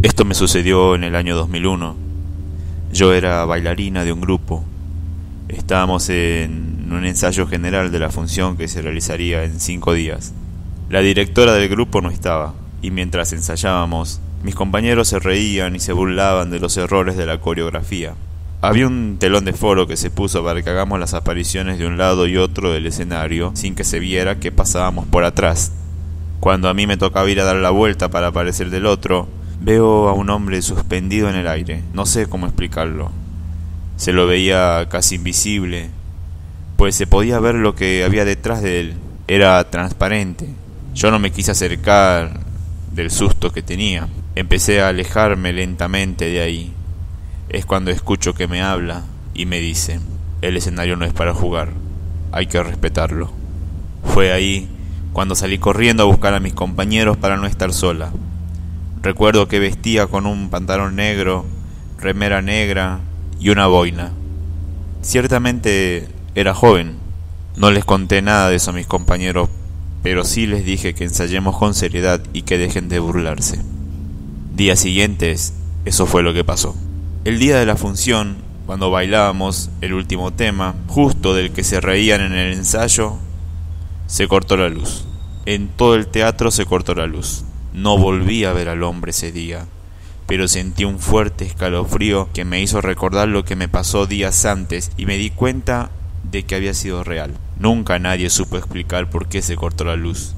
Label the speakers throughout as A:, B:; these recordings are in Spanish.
A: Esto me sucedió en el año 2001. Yo era bailarina de un grupo. Estábamos en un ensayo general de la función que se realizaría en cinco días. La directora del grupo no estaba, y mientras ensayábamos, mis compañeros se reían y se burlaban de los errores de la coreografía. Había un telón de foro que se puso para que hagamos las apariciones de un lado y otro del escenario sin que se viera que pasábamos por atrás. Cuando a mí me tocaba ir a dar la vuelta para aparecer del otro, veo a un hombre suspendido en el aire. No sé cómo explicarlo. Se lo veía casi invisible, pues se podía ver lo que había detrás de él. Era transparente. Yo no me quise acercar del susto que tenía. Empecé a alejarme lentamente de ahí. Es cuando escucho que me habla y me dice, el escenario no es para jugar, hay que respetarlo. Fue ahí cuando salí corriendo a buscar a mis compañeros para no estar sola. Recuerdo que vestía con un pantalón negro, remera negra y una boina. Ciertamente era joven. No les conté nada de eso a mis compañeros, pero sí les dije que ensayemos con seriedad y que dejen de burlarse. Días siguientes, eso fue lo que pasó. El día de la función, cuando bailábamos el último tema, justo del que se reían en el ensayo, se cortó la luz. En todo el teatro se cortó la luz. No volví a ver al hombre ese día, pero sentí un fuerte escalofrío que me hizo recordar lo que me pasó días antes y me di cuenta de que había sido real. Nunca nadie supo explicar por qué se cortó la luz.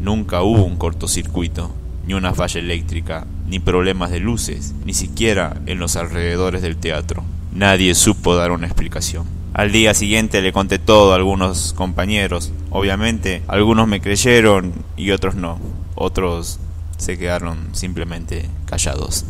A: Nunca hubo un cortocircuito ni una falla eléctrica, ni problemas de luces, ni siquiera en los alrededores del teatro. Nadie supo dar una explicación. Al día siguiente le conté todo a algunos compañeros. Obviamente, algunos me creyeron y otros no. Otros se quedaron simplemente callados.